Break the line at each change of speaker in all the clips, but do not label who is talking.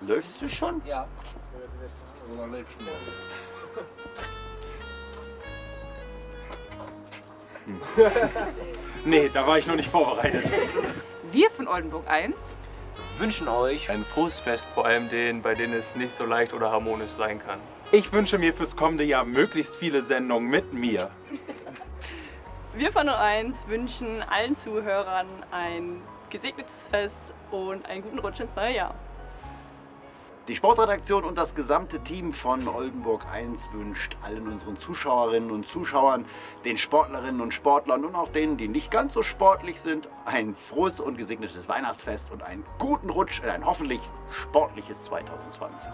Läufst du schon?
Ja.
So lange läuft schon.
Nee, da war ich noch nicht vorbereitet.
Wir von Oldenburg 1
Wünschen euch
Ein frohes Fest, vor allem denen, bei denen es nicht so leicht oder harmonisch sein kann.
Ich wünsche mir fürs kommende Jahr möglichst viele Sendungen mit mir.
Wir von O1 wünschen allen Zuhörern ein gesegnetes Fest und einen guten Rutsch ins neue Jahr.
Die Sportredaktion und das gesamte Team von Oldenburg 1 wünscht allen unseren Zuschauerinnen und Zuschauern, den Sportlerinnen und Sportlern und auch denen, die nicht ganz so sportlich sind, ein frohes und gesegnetes Weihnachtsfest und einen guten Rutsch in ein hoffentlich sportliches 2020.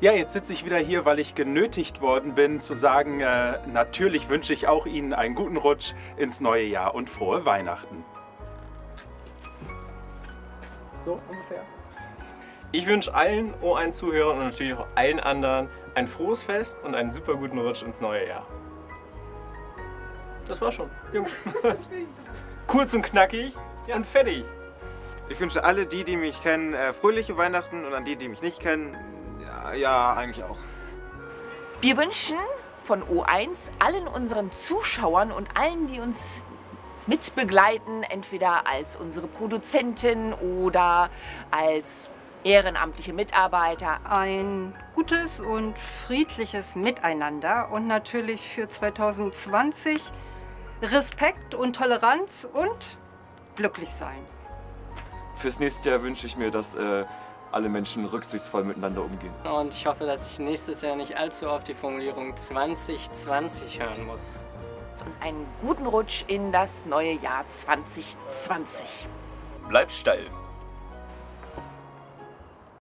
Ja, jetzt sitze ich wieder hier, weil ich genötigt worden bin zu sagen, äh, natürlich wünsche ich auch Ihnen einen guten Rutsch ins neue Jahr und frohe Weihnachten. So ungefähr.
Ich wünsche allen O1-Zuhörern und natürlich auch allen anderen ein frohes Fest und einen super guten Rutsch ins neue Jahr. Das war schon, Jungs. Kurz und knackig und fertig.
Ich wünsche alle die, die mich kennen, äh, fröhliche Weihnachten und an die, die mich nicht kennen, ja, ja eigentlich auch.
Wir wünschen von O1 allen unseren Zuschauern und allen, die uns mitbegleiten, entweder als unsere Produzentin oder als ehrenamtliche Mitarbeiter,
ein gutes und friedliches Miteinander und natürlich für 2020 Respekt und Toleranz und glücklich sein.
Fürs nächste Jahr wünsche ich mir, dass äh, alle Menschen rücksichtsvoll miteinander umgehen.
und ich hoffe, dass ich nächstes Jahr nicht allzu oft die Formulierung 2020 hören muss.
Und einen guten Rutsch in das neue Jahr 2020.
Bleib steil.